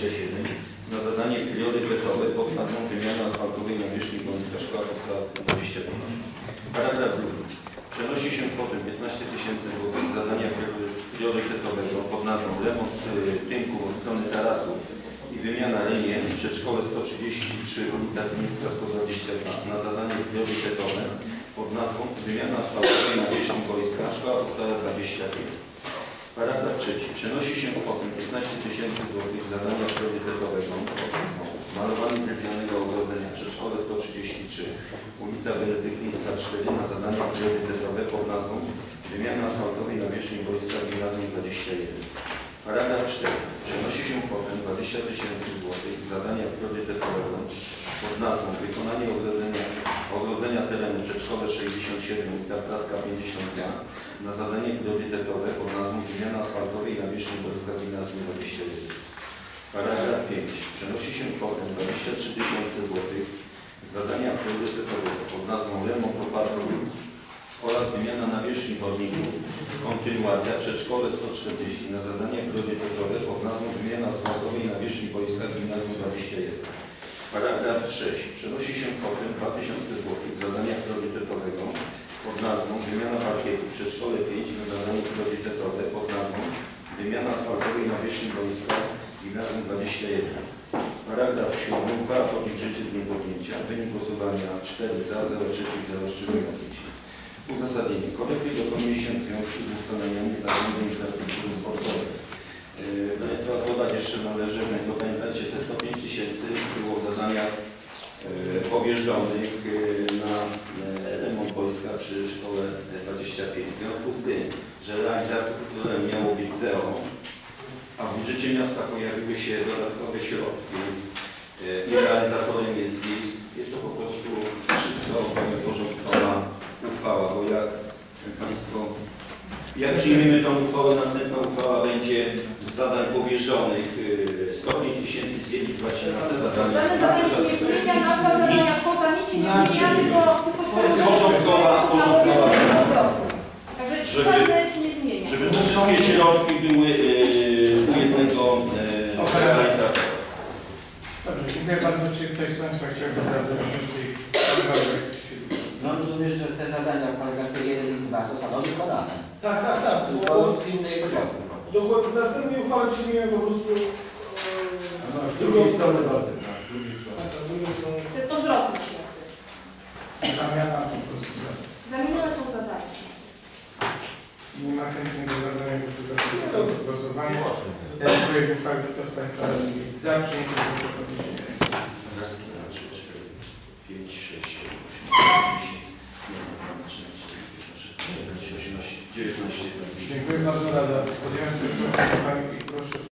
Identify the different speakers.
Speaker 1: 27 na zadanie priorytetowe pod nazwą wymiany asfaltowej nawierzchni Gąska Szkoła Podstawowska 25. Paragraf drugi. Przenosi się kwotę 15 tysięcy złotych zadania priory- priorytetowego pod nazwą remont tynku od strony tarasu i wymiana linie przedszkole 133 ulica Tymińska 122 na zadanie priorytetowe pod nazwą wymiana asfaltowej nawierzchni wojska Szkoła Podstawowa 25. Trzeci. Przenosi się kwotę 15 tysięcy złotych z zadania priorytetowego malowanie drewnianego ogrodzenia przedszkole 133 ulica Benedyktyńska 4 na zadanie priorytetowe pod nazwą wymiana asfaltowej nawierzchni wojska gimnazjum 21. Paragraf 4. Przenosi się kwotę 20 tysięcy złotych z zadania priorytetowego pod nazwą wykonanie ogrodzenia, ogrodzenia terenu przedszkole 67 ulica Praska 52 na zadanie priorytetowe pod nazwą wymiana asfaltowej nawierzchni wojska gimnazjum 21. Paragraf 5. Przenosi się kwotę 23 tysiące złotych z zadania priorytetowego pod nazwą remont opasu oraz wymiana nawierzchni chodników, kontynuacja przedszkole 140 na zadanie priorytetowe pod nazwą wymiana asfaltowej nawierzchni wojska gimnazjum 21. Paragraf 6. Przenosi się kwotę 2000 zł zadania priorytetowego pod nazwą wymiana parkietu w przedszkole 5 na zadanie priorytetowe pod nazwą wymiana asfaltowej nawierzchni wojska gimnazjum 21. Paragraf 7. Uchwała wchodzi w życie z dniem podjęcia. Wynik głosowania 4 za, 0 przeciw, 0 wstrzymujących się. Uzasadnienie. Korekty dokonuje się w związku z ustaleniami zarządu infrastruktury sportowej. Yy, Państwa dodać jeszcze należy, bo pamiętacie, te 105 tysięcy było w zadaniach yy, powierzonych yy, na remont wojska przy szkole 25. W związku z tym, że realizatorem miało być ZEO, a w budżecie miasta pojawiły się dodatkowe środki yy, i realizatorem jest ZIS, jest to po prostu wszystko porządkowa uchwała, bo jak Państwo jak przyjmiemy tą uchwałę, następna uchwała będzie z zadań powierzonych yy, 105 tysięcy dzieli właśnie na te zadania.
Speaker 2: Żadne zadanie się nie zmienia, nazwa zadania kwota nic się nie zmienia, tylko
Speaker 1: porządkowa- porządkowa Żeby-
Speaker 2: żadne się nie zmienia.
Speaker 1: Żeby te wszystkie środki były yy, u jednego yy, realizatora.
Speaker 3: Dobrze, dziękuję bardzo. Czy ktoś z Państwa chciałby się
Speaker 4: No rozumiem, że te zadania w paragrafie 1 i 2 zostaną wykonane.
Speaker 5: Tak, tak, tak.
Speaker 4: Tylko w innej podziału.
Speaker 5: Dokładnie. W następnej uchwale przyjmiemy po prostu
Speaker 3: No,
Speaker 5: e,
Speaker 3: z drugiej strony bardzo, tak, z drugiej strony.
Speaker 5: tak.
Speaker 2: To jest odwrotnie się.
Speaker 3: Zamiana po prostu. za.
Speaker 2: Zamienione są zadania.
Speaker 3: Nie ma chętnego zabrania głosu za do głosowania. Ten projekt uchwały, kto z Państwa jest za przyjęciem, proszę o podniesienie ręki.
Speaker 1: Raz, dwa, trzy, cztery, pięć, sześć, siedem, osiem, dziewięć, dziewiętnaście, dziewiętnaście.
Speaker 3: Dziękuję bardzo Rada. Podjąłem sobie uchwałę i proszę